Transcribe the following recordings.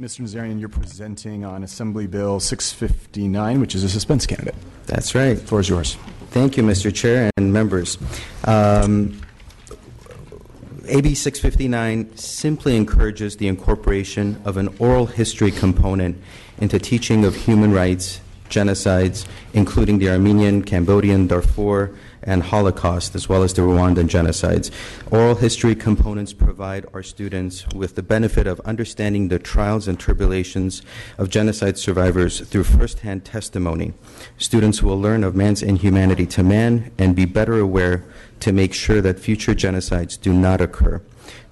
Mr. Nazarian, you're presenting on Assembly Bill 659, which is a suspense candidate. That's right. The floor is yours. Thank you, Mr. Chair and members. Um, AB 659 simply encourages the incorporation of an oral history component into teaching of human rights, genocides, including the Armenian, Cambodian, Darfur, and Holocaust, as well as the Rwandan genocides. Oral history components provide our students with the benefit of understanding the trials and tribulations of genocide survivors through firsthand testimony. Students will learn of man's inhumanity to man and be better aware to make sure that future genocides do not occur.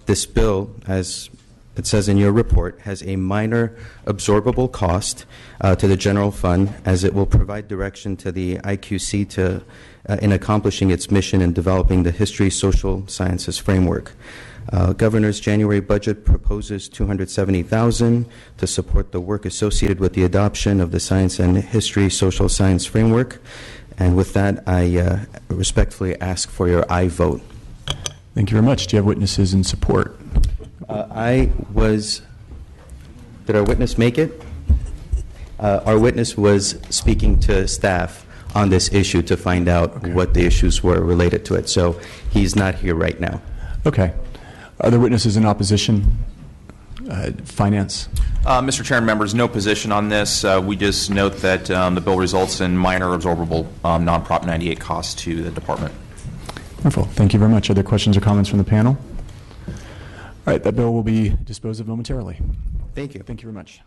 This bill, as it says in your report, has a minor absorbable cost uh, to the general fund as it will provide direction to the IQC to, uh, in accomplishing its mission in developing the history social sciences framework. Uh, Governor's January budget proposes 270,000 to support the work associated with the adoption of the science and history social science framework. And with that, I uh, respectfully ask for your aye vote. Thank you very much. Do you have witnesses in support? Uh, I was, did our witness make it? Uh, Our witness was speaking to staff on this issue to find out Okay. what the issues were related to it. So he's not here right now. Okay. Are there witnesses in opposition? Uh, Finance? Uh, Mr. Chairman, members, no position on this. Uh, We just note that um, the bill results in minor absorbable um, non-Prop 98 costs to the department. Wonderful. Thank you very much. Are there questions or comments from the panel? All right, that bill will be disposed of momentarily. Thank you. Thank you very much.